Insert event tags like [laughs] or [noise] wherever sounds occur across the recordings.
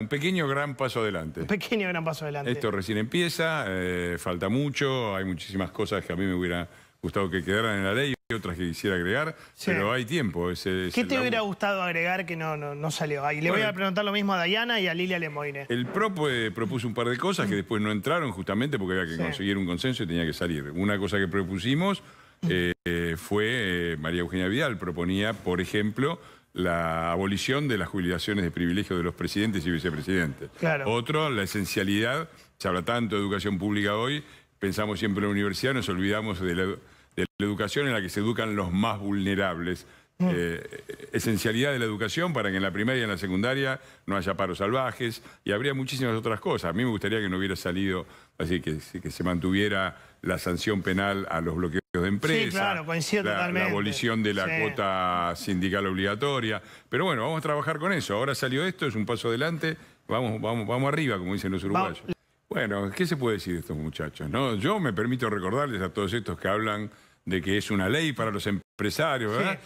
un pequeño gran paso adelante. Un pequeño gran paso adelante. Esto recién empieza, eh, falta mucho, hay muchísimas cosas que a mí me hubiera gustado que quedaran en la ley y otras que quisiera agregar, Sí. pero hay tiempo. ¿Qué te laburo. hubiera gustado agregar que no, no, no salió? Ahí le voy a preguntar lo mismo a Dayana y a Lilia Lemoine. El PRO eh, propuso un par de cosas que después no entraron justamente porque había que Sí. conseguir un consenso y tenía que salir. Una cosa que propusimos eh, fue, eh, María Eugenia Vidal proponía, por ejemplo, la abolición de las jubilaciones de privilegio de los presidentes y vicepresidentes. Claro. Otro, la esencialidad, se habla tanto de educación pública hoy, pensamos siempre en la universidad, nos olvidamos de la, de la educación en la que se educan los más vulnerables. Eh, esencialidad de la educación para que en la primaria y en la secundaria no haya paros salvajes y habría muchísimas otras cosas. A mí me gustaría que no hubiera salido, así que, que se mantuviera la sanción penal a los bloqueos de empresas. claro, coincido la, totalmente. La abolición de la Sí. cuota sindical obligatoria. Pero bueno, vamos a trabajar con eso. Ahora salió esto, es un paso adelante. Vamos, vamos, vamos arriba, como dicen los uruguayos. Bueno, ¿qué se puede decir de estos muchachos? no? Yo me permito recordarles a todos estos que hablan de que es una ley para los empresarios, ¿verdad?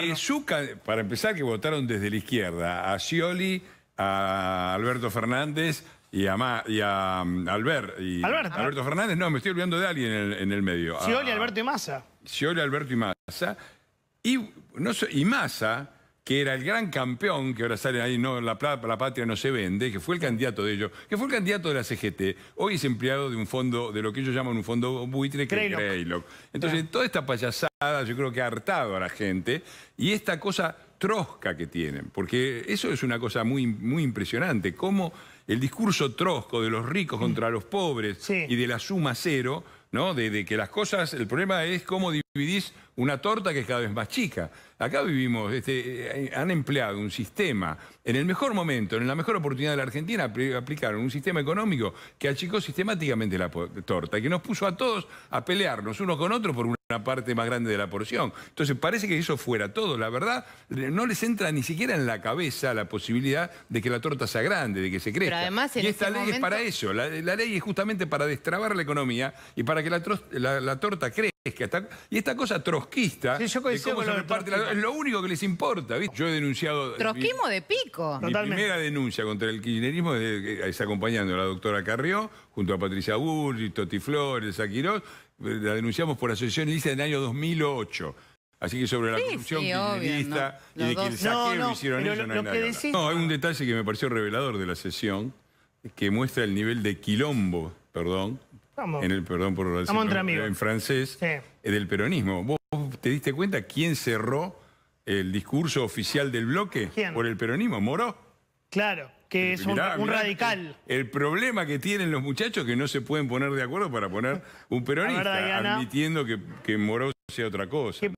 Que su ca- para empezar, que votaron desde la izquierda a Scioli, a Alberto Fernández y a, Ma- y a um, Albert. Y Alberto. Alberto Fernández, no, me estoy olvidando de alguien en el, en el medio. Scioli, A- Alberto y Massa. Scioli, Alberto y Massa. Y, no, y Massa, que era el gran campeón, que ahora sale ahí, no, la, la patria no se vende, que fue el candidato de ellos, que fue el candidato de la CGT, hoy es empleado de un fondo, de lo que ellos llaman un fondo buitre, que Greylock. es Greylock. Entonces, toda esta payasada yo creo que ha hartado a la gente y esta cosa trosca que tienen, porque eso es una cosa muy, muy impresionante, cómo el discurso trosco de los ricos contra los pobres Sí. y de la suma cero, ¿no? De, de que las cosas, el problema es cómo una torta que es cada vez más chica. Acá vivimos, este, eh, han empleado un sistema, en el mejor momento, en la mejor oportunidad de la Argentina, apli- aplicaron un sistema económico que achicó sistemáticamente la torta y que nos puso a todos a pelearnos unos con otros por una parte más grande de la porción. Entonces parece que eso fuera todo. La verdad, no les entra ni siquiera en la cabeza la posibilidad de que la torta sea grande, de que se crezca. además, en y esta ese ley es para eso. La, la ley es justamente para destrabar la economía y para que la, tros- la- la torta crezca. Y esta cosa trotskista Sí, yo de coincido cómo con se lo de reparte la- trotskismo. es lo único que les importa. ¿viste? Yo he denunciado... Trotskismo de pico. Mi Totalmente. primera denuncia contra el kirchnerismo es, de- es acompañando a la doctora Carrió, junto a Patricia Burri, Toti Flores, a Quirós. La denunciamos por asociación ilícita en el año 2008. Así que sobre la Sí, corrupción sí, obvio, kirchnerista ¿no? y de que el saqueo No, hicieron ellos, lo- no hay lo nada decís- No, hay un detalle que me pareció revelador de la sesión, que muestra el nivel de quilombo, perdón, En el perdón por decirlo Estamos entre amigos. en francés, Sí. eh, del peronismo. ¿Vos, te diste cuenta quién cerró el discurso oficial del bloque ¿Quién? por el peronismo? Moró. Claro, que es un, Mirá, un mirá, radical. El, el problema que tienen los muchachos que no se pueden poner de acuerdo para poner un [laughs] peronista, admitiendo que, que Moró sea otra cosa. ¿Qué